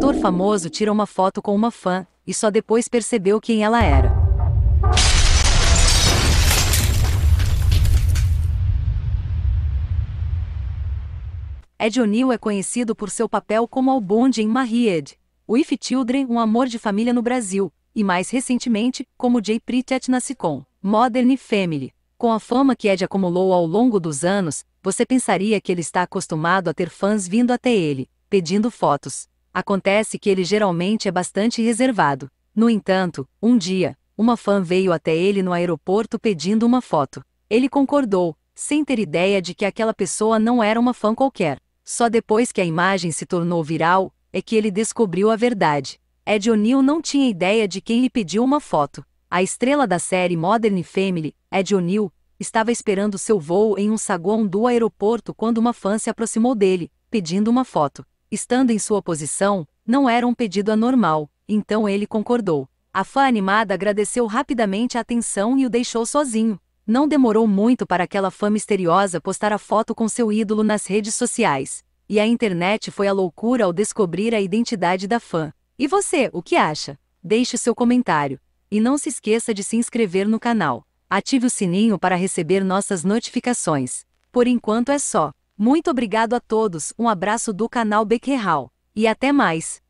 ator famoso tira uma foto com uma fã, e só depois percebeu quem ela era. Ed O'Neill é conhecido por seu papel como Albond em Married, With Children, Um Amor de Família no Brasil, e mais recentemente, como Jay Pritchett na sitcom Modern Family. Com a fama que Ed acumulou ao longo dos anos, você pensaria que ele está acostumado a ter fãs vindo até ele, pedindo fotos. Acontece que ele geralmente é bastante reservado. No entanto, um dia, uma fã veio até ele no aeroporto pedindo uma foto. Ele concordou, sem ter ideia de que aquela pessoa não era uma fã qualquer. Só depois que a imagem se tornou viral, é que ele descobriu a verdade. Ed O'Neill não tinha ideia de quem lhe pediu uma foto. A estrela da série Modern Family, Ed O'Neill, estava esperando seu voo em um saguão do aeroporto quando uma fã se aproximou dele, pedindo uma foto. Estando em sua posição, não era um pedido anormal, então ele concordou. A fã animada agradeceu rapidamente a atenção e o deixou sozinho. Não demorou muito para aquela fã misteriosa postar a foto com seu ídolo nas redes sociais. E a internet foi a loucura ao descobrir a identidade da fã. E você, o que acha? Deixe seu comentário. E não se esqueça de se inscrever no canal. Ative o sininho para receber nossas notificações. Por enquanto é só. Muito obrigado a todos, um abraço do canal Becquerral. E até mais!